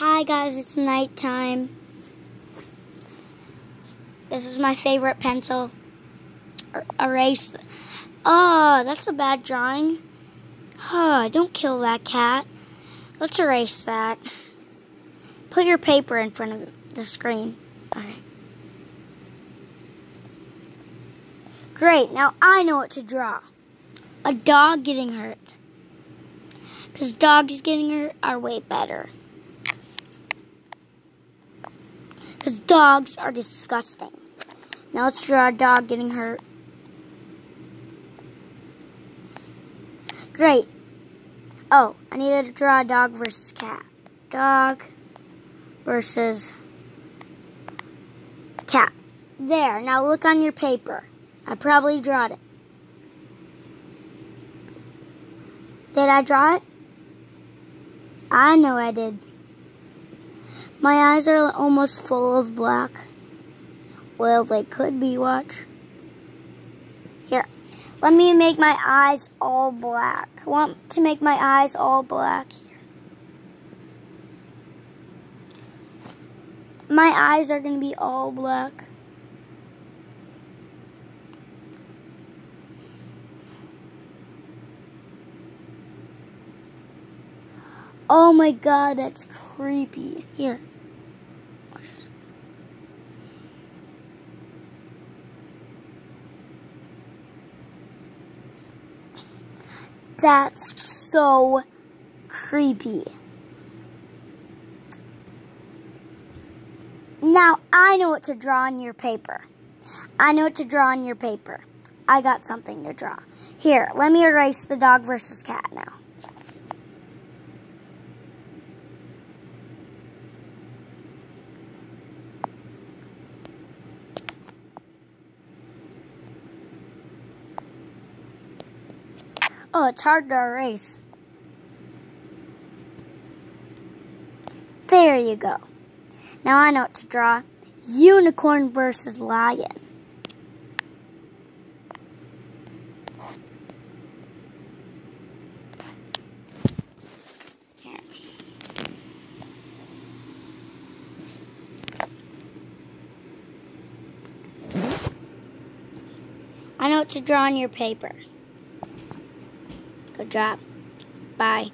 Hi guys, it's nighttime. This is my favorite pencil. Er erase. Oh, that's a bad drawing. Oh, don't kill that cat. Let's erase that. Put your paper in front of the screen. Alright. Great, now I know what to draw. A dog getting hurt. Because dogs getting hurt are way better. Because dogs are disgusting. Now let's draw a dog getting hurt. Great. Oh, I needed to draw a dog versus cat. Dog versus cat. There. Now look on your paper. I probably drew it. Did I draw it? I know I did. My eyes are almost full of black. Well, they could be, watch. Here, let me make my eyes all black. I want to make my eyes all black here. My eyes are going to be all black. Oh my god, that's creepy. Here. That's so creepy. Now, I know what to draw on your paper. I know what to draw on your paper. I got something to draw. Here, let me erase the dog versus cat now. Oh, it's hard to erase. There you go. Now I know what to draw. Unicorn versus lion. I know what to draw on your paper. Good job. Bye.